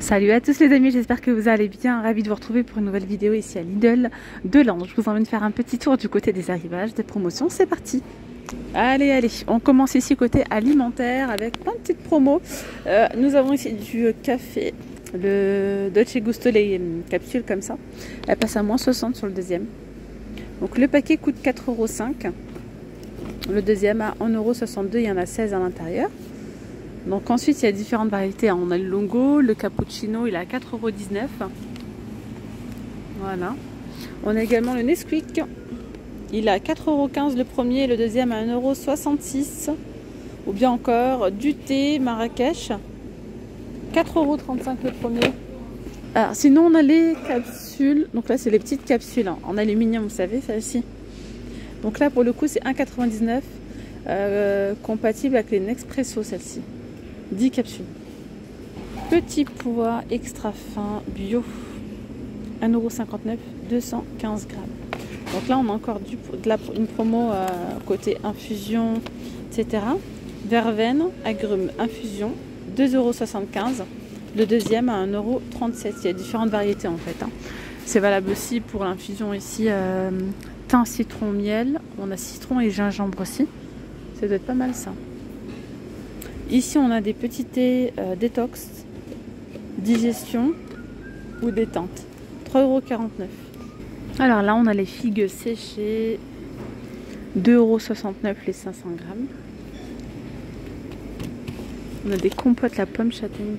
Salut à tous les amis, j'espère que vous allez bien. Ravi de vous retrouver pour une nouvelle vidéo ici à Lidl de Lens. Je vous emmène faire un petit tour du côté des arrivages, des promotions. C'est parti Allez, allez, on commence ici côté alimentaire avec plein de petites promos. Euh, nous avons ici du café, le Dolce Gusto, les capsules comme ça. Elle passe à moins 60 sur le deuxième. Donc le paquet coûte 4,5€. Le deuxième à 1,62€, il y en a 16 à l'intérieur. Donc ensuite, il y a différentes variétés. On a le longo, le cappuccino, il est à 4,19€. Voilà. On a également le Nesquik. Il est à 4,15€ le premier, le deuxième à 1,66€. Ou bien encore du thé Marrakech. 4,35€ le premier. Alors sinon, on a les capsules. Donc là, c'est les petites capsules en aluminium, vous savez, celle-ci. Donc là, pour le coup, c'est 1,99€. Euh, compatible avec les Nespresso, celle-ci. 10 capsules. Petit pois extra fin bio. 1,59€, 215 grammes. Donc là, on a encore du, de une promo euh, côté infusion, etc. Verveine, agrumes, infusion, 2,75€. Le deuxième à 1,37€. Il y a différentes variétés en fait. Hein. C'est valable aussi pour l'infusion ici. Euh, citron, miel. On a citron et gingembre aussi. Ça doit être pas mal ça. Ici, on a des petits thés euh, détox, digestion ou détente. 3,49€. Alors là, on a les figues séchées. 2,69€ les 500 grammes. On a des compotes la pomme châtaigne.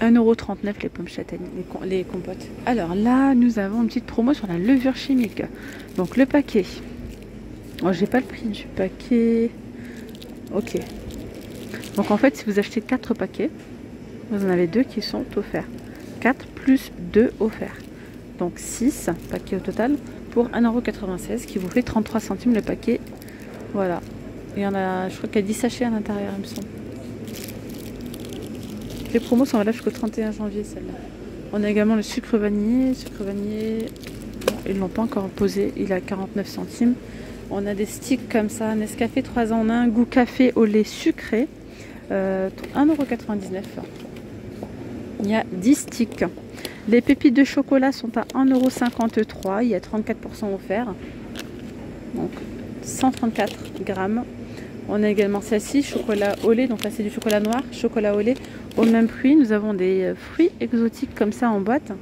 1,39€ les pommes châtaignes, les, les compotes. Alors là, nous avons une petite promo sur la levure chimique. Donc le paquet, Oh, j'ai pas le prix du paquet. Ok. Donc en fait, si vous achetez 4 paquets, vous en avez 2 qui sont offerts. 4 plus 2 offerts. Donc 6 paquets au total pour 1,96€ qui vous fait 33 centimes le paquet. Voilà. Il y en a, je crois qu'il y a 10 sachets à l'intérieur, il me semble. Les promos sont valables jusqu'au 31 janvier, celle-là. On a également le sucre vanillé. Sucre vanillé, ils ne l'ont pas encore posé. Il a 49 centimes. On a des sticks comme ça, Nescafé 3 en 1, goût café au lait sucré, euh, 1,99€. Il y a 10 sticks. Les pépites de chocolat sont à 1,53€, il y a 34% offert. Donc 134 grammes. On a également celle-ci, chocolat au lait, donc là c'est du chocolat noir, chocolat au lait au même prix. Nous avons des euh, fruits exotiques comme ça en boîte.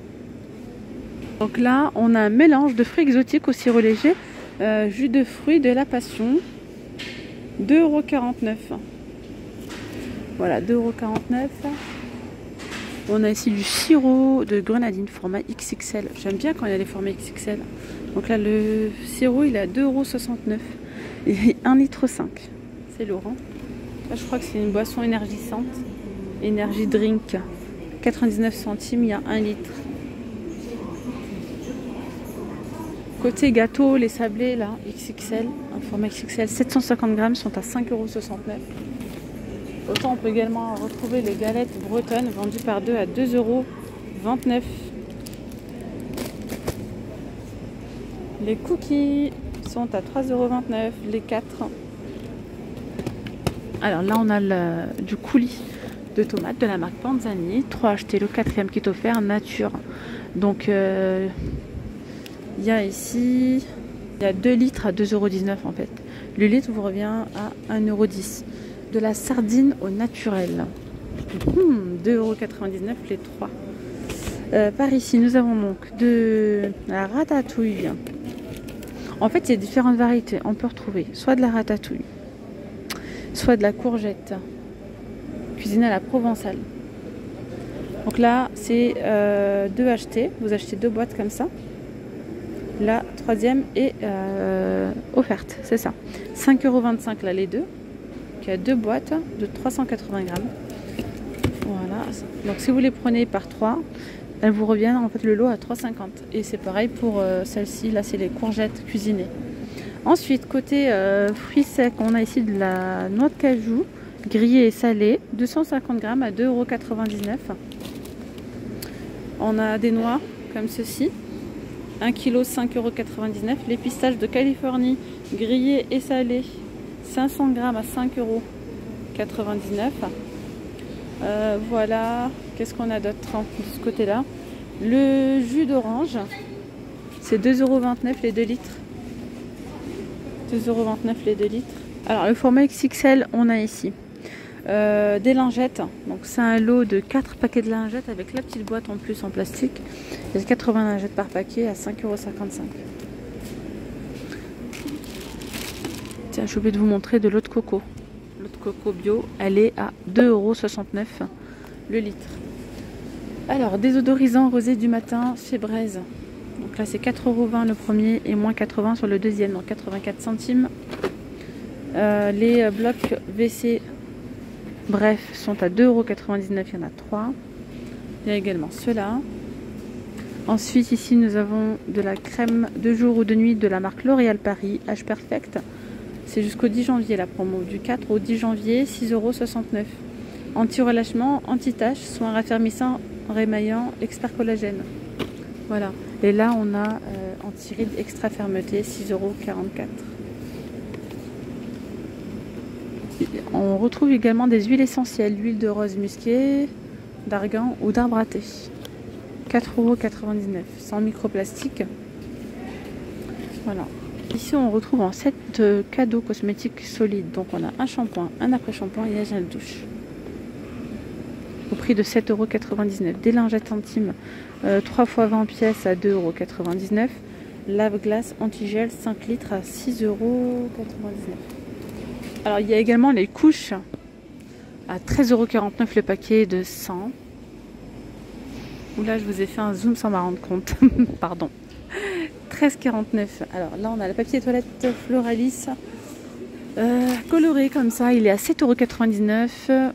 Donc là, on a un mélange de fruits exotiques au sirop euh, jus de fruits de la passion. 2,49€. Voilà, 2,49€. On a ici du sirop de grenadine format XXL. J'aime bien quand il y a des formats XXL. Donc là, le sirop, il est à 2,69€. Et 1,5 litre. C'est lourd. Hein. je crois que c'est une boisson énergisante. Énergie drink. 99 centimes, il y a 1 litre. Côté gâteau, les sablés, là, XXL, un format XXL, 750 grammes sont à 5,69€. Autant on peut également retrouver les galettes bretonnes vendues par deux à 2,29€. Les cookies sont à 3,29€, les 4. Alors là, on a du coulis de tomates de la marque Panzani. 3 achetés, le quatrième qui est offert, nature. Donc, euh, il y a ici, il y a 2 litres à 2,19€ en fait. Le litre vous revient à 1,10€. De la sardine au naturel. 2,99€ les 3. Euh, par ici, nous avons donc de la ratatouille. En fait, il y a différentes variétés. On peut retrouver soit de la ratatouille, soit de la courgette, cuisinée à la provençale. Donc là, c'est euh, deux achetés. Vous achetez deux boîtes comme ça. Troisième est euh, offerte, c'est ça. 5,25€ là les deux. Qui a deux boîtes de 380 grammes. Voilà. Donc si vous les prenez par 3, elles vous reviennent en fait le lot à 3,50. Et c'est pareil pour euh, celle-ci. Là c'est les courgettes cuisinées. Ensuite, côté euh, fruits secs, on a ici de la noix de cajou grillée et salée, 250 grammes à 2,99€. On a des noix comme ceci, 1 kg 5,99€. Les pistaches de Californie grillées et salées 500 g à 5,99€. Euh, voilà, qu'est-ce qu'on a d'autre de ce côté-là? Le jus d'orange, c'est 2,29€ les 2 litres. 2,29€ les 2 litres. Alors le format XXL, on a ici euh, des lingettes. Donc c'est un lot de 4 paquets de lingettes avec la petite boîte en plus en plastique. Il y a 80 lingettes par paquet à 5,55€. Tiens, j'ai oublié de vous montrer de l'eau de coco. L'eau de coco bio, elle est à 2,69€ le litre. Alors, désodorisant rosé du matin chez Braise. Donc là, c'est 4,20€ le premier et moins 80 sur le deuxième, donc 84 centimes. Euh, les blocs WC Bref, sont à 2,99€, il y en a 3. Il y a également ceux-là. Ensuite, ici, nous avons de la crème de jour ou de nuit de la marque L'Oréal Paris H Perfect. C'est jusqu'au 10 janvier la promo. Du 4 au 10 janvier, 6,69€. Anti-relâchement, anti-tache, soin raffermissant, rémaillant, expert collagène. Voilà. Et là, on a euh, anti-ride extra fermeté, 6,44€. On retrouve également des huiles essentielles, l'huile de rose musquée, d'argan ou d'arbre à thé. 4,99€, sans microplastique. Voilà. Ici, on retrouve en 7 euh, cadeaux cosmétiques solides. Donc, on a un shampoing, un après-shampoing et un gel douche. Au prix de 7,99€. Des lingettes intimes, 3 x 20 pièces à 2,99€. Lave-glace anti-gel 5 litres à 6,99€. Alors il y a également les couches à 13,49€ le paquet de 100. Où là je vous ai fait un zoom sans m'en rendre compte. Pardon. 13,49€. Alors là on a le papier toilette Floralis euh, coloré comme ça. Il est à 7,99€.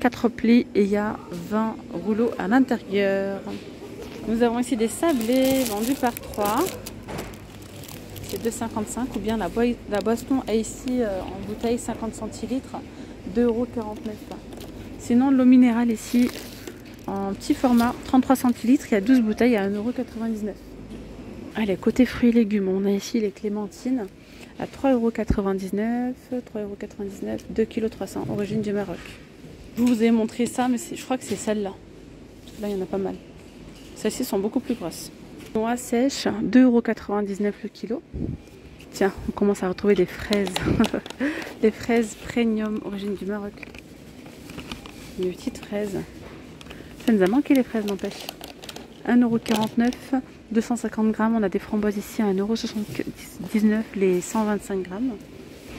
4 plis et il y a 20 rouleaux à l'intérieur. Nous avons ici des sablés vendus par 3 c'est 2,55 ou bien la, la boisson est ici euh, en bouteille 50 centilitres 2,49€. Sinon l'eau minérale ici en petit format 33 centilitres, il y a 12 bouteilles à 1,99€. Allez, côté fruits et légumes, on a ici les clémentines à 3,99€, 3,99€, 2,3 kg, origine du Maroc. Je vous ai montré ça, mais je crois que c'est celle-là. Là, il y en a pas mal. Celles-ci sont beaucoup plus grosses. Noix sèches, 2,99€ le kilo. Tiens, on commence à retrouver des fraises. des fraises premium, origine du Maroc. Des petites fraises. Ça nous a manqué les fraises, n'empêche. 1,49€, 250 grammes. On a des framboises ici à 1,79€ les 125 grammes.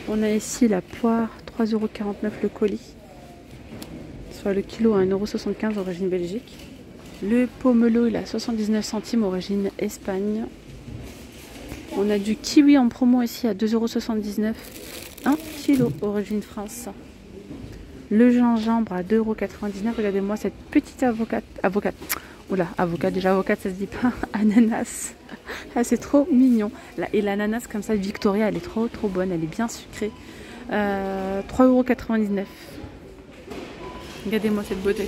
On a ici la poire, 3,49€ le colis. Soit le kilo à 1,75€ origine Belgique. Le pomelo, il a 79 centimes, origine Espagne. On a du kiwi en promo ici à 2,79€. 1 kg, origine France. Le gingembre à 2,99€. Regardez-moi cette petite avocate. Avocate. Oula, avocat, déjà avocate, ça se dit pas. Ananas. Ah, c'est trop mignon. Et l'ananas comme ça, Victoria, elle est trop trop bonne. Elle est bien sucrée. Euh, 3,99€. Regardez-moi cette beauté.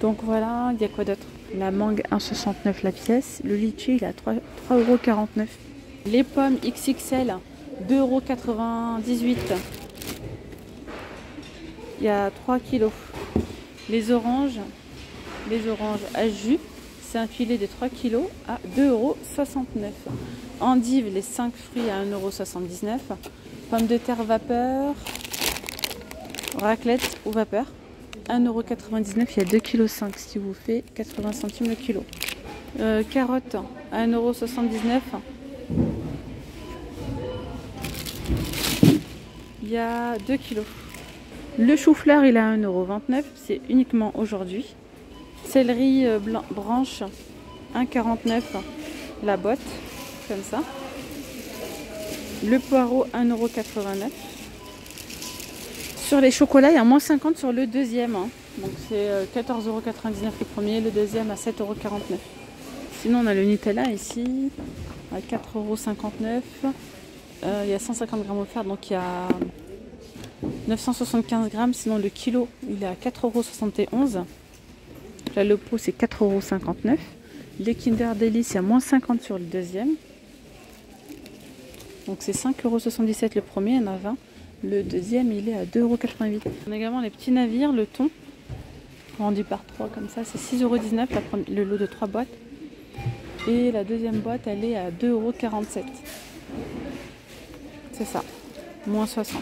Donc voilà, il y a quoi d'autre? La mangue 1,69 la pièce. Le litchi, il est à 3,49€. Les pommes XXL, 2,98€. Il y a 3 kilos. Les oranges, les oranges à jus, c'est un filet de 3 kilos à 2,69€. Endives, les 5 fruits à 1,79€. Pommes de terre vapeur, raclette ou vapeur, 1,99€, il y a 2,5 kg ce qui vous fait 80 centimes le kilo. Euh, carottes à 1,79€. Il y a 2 kg. Le chou-fleur, il est à 1,29€. C'est uniquement aujourd'hui. Céleri euh, branche, 1,49€ la botte, comme ça. Le poireau, 1,89€. Sur les chocolats, il y a moins 50 sur le deuxième. Hein. Donc c'est 14,99€ euh, le premier, le deuxième à 7,49€. Sinon on a le Nutella ici à 4,59€. Euh, il y a 150 grammes offerts, donc il y a 975 grammes. Sinon le kilo il est à 4,71€. Là le pot c'est 4,59€. Les Kinder Delice, il y a moins 50 sur le deuxième. Donc c'est 5,77€ le premier, il y en a 20. Le deuxième, il est à 2,88€. On a également les petits navires, le thon, vendu par 3 comme ça, c'est 6,19€ le lot de 3 boîtes. Et la deuxième boîte, elle est à 2,47€. C'est ça, moins 60.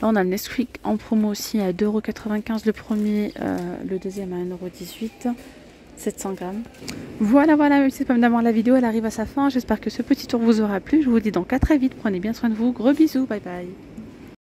Là, on a le Nesquik en promo aussi à 2,95€ le premier, euh, le deuxième à 1,18€. 700 grammes. Voilà, voilà, merci d'avoir la vidéo, elle arrive à sa fin. J'espère que ce petit tour vous aura plu. Je vous dis donc à très vite. Prenez bien soin de vous. Gros bisous. Bye bye.